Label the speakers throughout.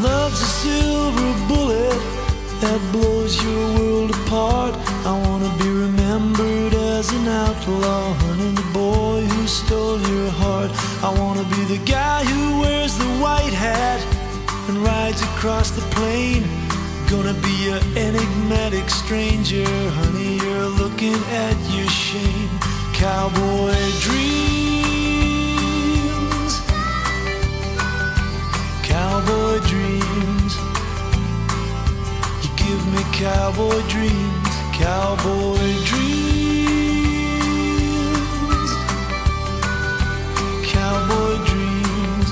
Speaker 1: Love's a silver bullet that blows your world apart. I wanna be remembered as an outlaw, hunting the boy who stole your heart. I wanna be the guy who wears the white hat and rides across the plain. Gonna be your enigmatic cowboy dreams, cowboy dreams, cowboy dreams.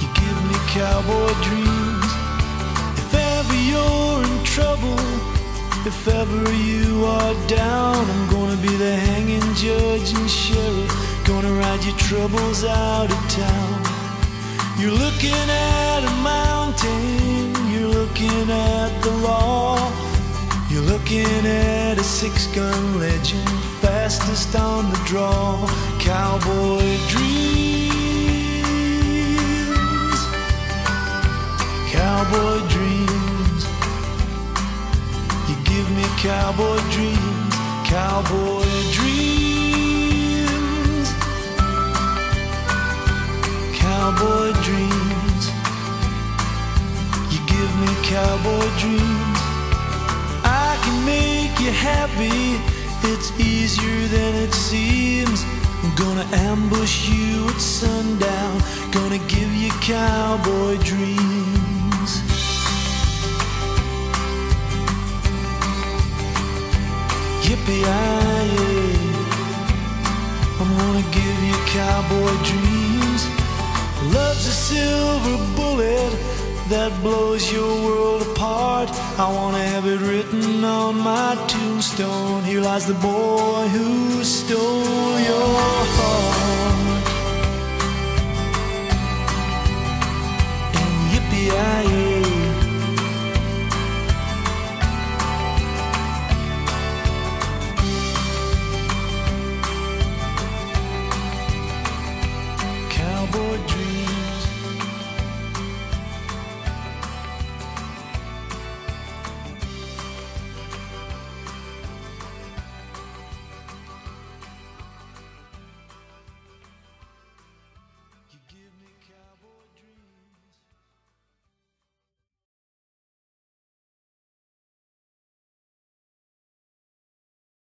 Speaker 1: You give me cowboy dreams. If ever you're in trouble, if ever you are down, I'm gonna be the hanging judge and sheriff. Gonna ride your troubles out of town. You're looking at a mountain, looking at a six gun legend, fastest on the draw. Cowboy dreams, cowboy dreams. You give me cowboy dreams, cowboy dreams, cowboy dreams. You give me cowboy dreams. You happy, it's easier than it seems. I'm gonna ambush you at sundown, gonna give you cowboy dreams. Yippee I'm gonna give you cowboy dreams. Love's a silver bullet that blows your world apart. I wanna have it written on my tombstone. Here lies the boy who stole